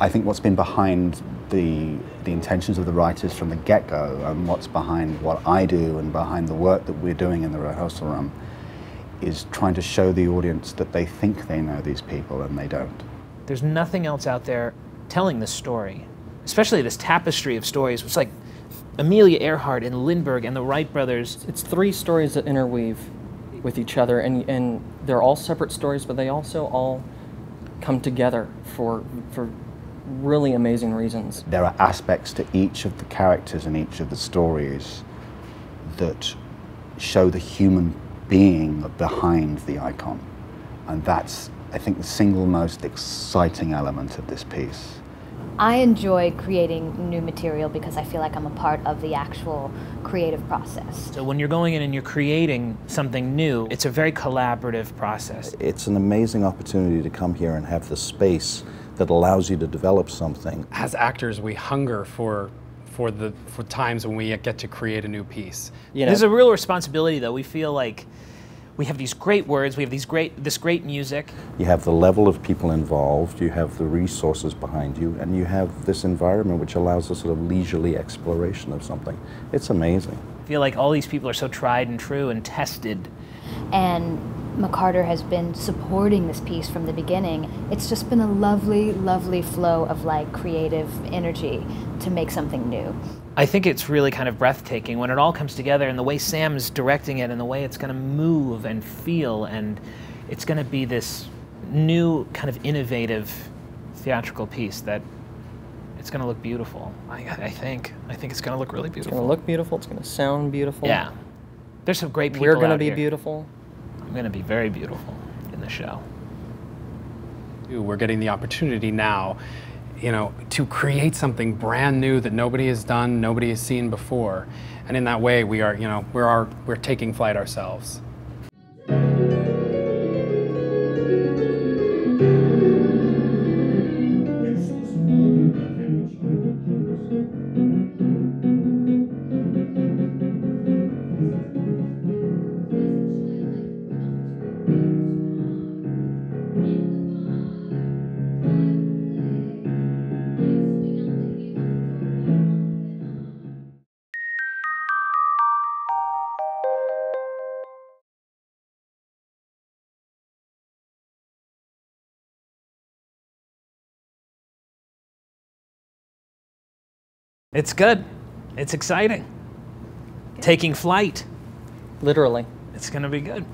I think what's been behind the, the intentions of the writers from the get-go and what's behind what I do and behind the work that we're doing in the rehearsal room is trying to show the audience that they think they know these people and they don't. There's nothing else out there telling this story, especially this tapestry of stories. It's like Amelia Earhart and Lindbergh and the Wright brothers. It's three stories that interweave with each other, and, and they're all separate stories, but they also all come together for, for really amazing reasons. There are aspects to each of the characters and each of the stories that show the human being behind the icon. And that's, I think, the single most exciting element of this piece. I enjoy creating new material because I feel like I'm a part of the actual creative process. So when you're going in and you're creating something new, it's a very collaborative process. It's an amazing opportunity to come here and have the space that allows you to develop something. As actors, we hunger for for the for times when we get to create a new piece. You know, There's a real responsibility though. We feel like we have these great words, we have these great, this great music. You have the level of people involved, you have the resources behind you, and you have this environment which allows a sort of leisurely exploration of something. It's amazing. I feel like all these people are so tried and true and tested. And McCarter has been supporting this piece from the beginning. It's just been a lovely, lovely flow of like creative energy to make something new. I think it's really kind of breathtaking when it all comes together and the way Sam's directing it and the way it's going to move and feel and it's going to be this new kind of innovative theatrical piece that it's going to look beautiful. I, I think. I think it's going to look really beautiful. It's going to look beautiful. It's going to sound beautiful. Yeah. There's some great people We're going to be here. beautiful. I'm going to be very beautiful in the show. We're getting the opportunity now you know, to create something brand new that nobody has done, nobody has seen before. And in that way, we are, you know, we're, our, we're taking flight ourselves. It's good. It's exciting. Taking flight. Literally. It's going to be good.